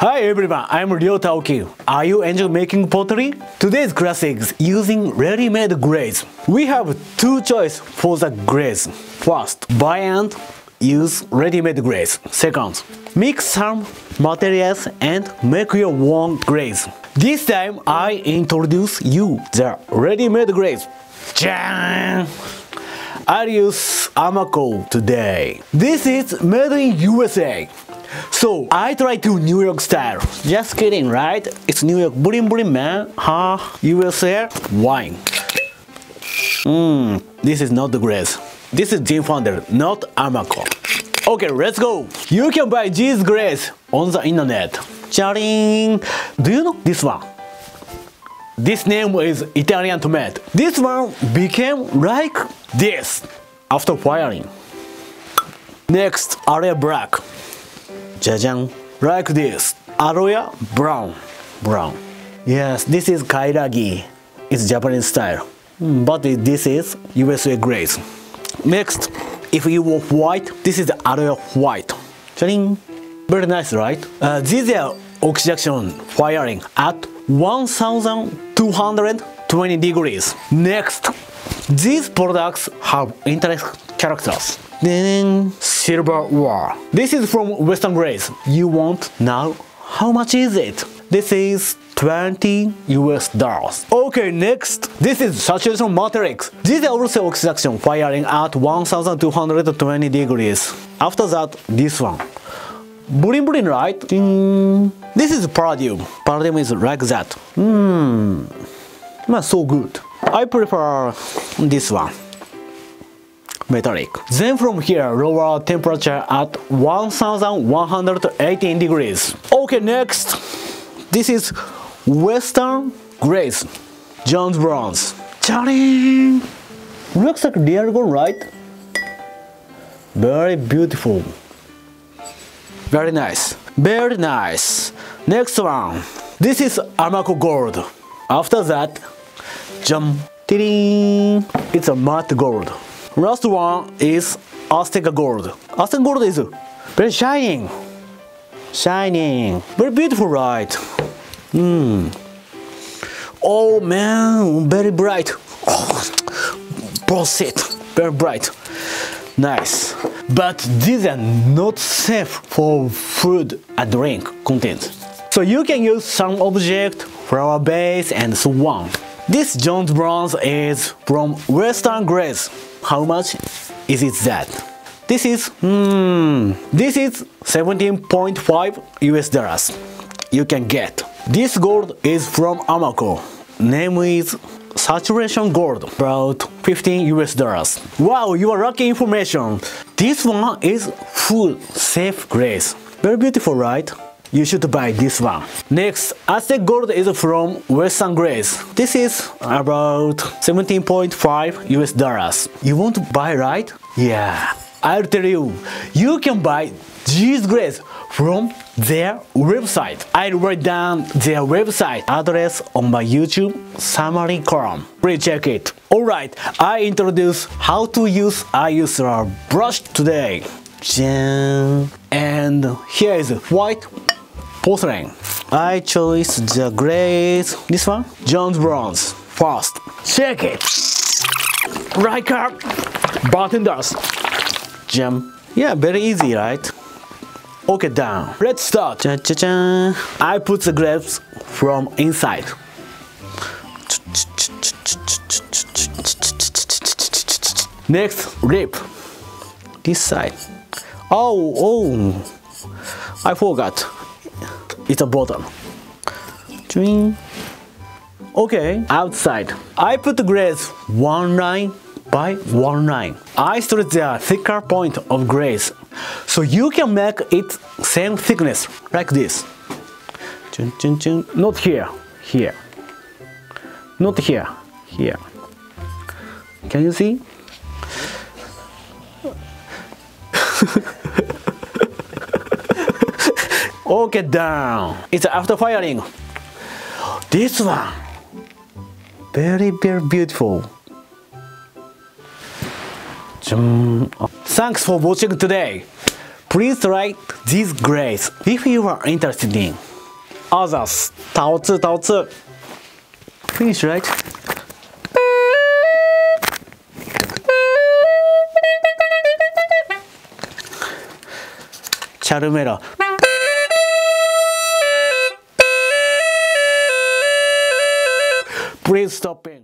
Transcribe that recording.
Hi everyone, I'm Ryota Aoki. Are you enjoying making pottery? Today's class is using ready-made glaze. We have two choices for the glaze. First, buy and use ready-made glaze. Second, mix some materials and make your own glaze. This time I introduce you the ready-made glaze. I'll use Amaco today. This is made in USA. So I try to New York style. Just kidding, right? It's New York bling bling man. Huh? USA wine. Mmm, this is not the glaze. This is Zinfandel, not Amaco. Okay, let's go. You can buy this glaze on the internet. Charing. Do you know this one? This name is Italian tomato. This one became like this after firing. Next, area black. Jajan. Like this. Aloe brown. Brown. Yes, this is kairagi. It's Japanese style. Mm, But this is USA glaze. Next, if you want white, this is the aloe white. Charing. Very nice, right? Uh, this is oxidation firing at 1220 degrees. Next, these products have interesting characters. Then silver. This is from Western Glaze. You want now? How much is it? This is 20 US dollars. Okay, next. This is saturation metallic. This is also oxidation firing at 1220 degrees. After that, this one. Bling bling, right? Ding. This is palladium. Palladium is like that. Hmm. Not so good. I prefer this one. Metallic. Then from here, lower temperature at 1118 degrees. Okay, next. This is Western Glaze. Jon's Bronze. Charlie! Looks like real gold, right? Very beautiful. Very nice. Very nice. Next one. This is Amaco Gold. After that, jump. Ding. It's a matte gold. Last one is Azteca Gold. Azteca Gold is very shining. Shining. Very beautiful, right? Hmm. Oh man, very bright. Oh, bullshit. Very bright. Nice. But these are not safe for food and drink content. So you can use some object, flower base and so on. This Jon's bronze is from Western Glaze. How much is it that? This is, hmm, this is 17.5 US dollars. You can get. This gold is from Amaco. Name is saturation gold, about 15 US dollars. Wow, you are lucky information. This one is full safe glaze. Very beautiful, right? You should buy this one. Next, Aztec Gold is from Western Glaze. This is about 17.5 US dollars. You want to buy, right? Yeah. I'll tell you, you can buy these glaze from their website. I'll write down their website address on my YouTube summary column. Please check it. Alright, I introduce how to use I use a brush today. And here is white porcelain. I chose the glaze. This one, Jon's Bronze. First, check it. Right up, button dust. Jam. Yeah, very easy, right? Okay, down. Let's start. Cha -cha -cha. I put the grapes from inside. Next, rip. This side. Oh, oh. I forgot. It's a bottom. Chewing. Okay, outside. I put the glaze one line by one line. I stretch the thicker point of glaze, so you can make it same thickness like this. Chun, chun, chun. Not here, here. Not here, here. Can you see? okay, down. It's after firing. This one, very, very beautiful. Jum. Thanks for watching today. Please like this glaze if you are interested in. others 陶瓷陶瓷 finish right Charmelo Please stop it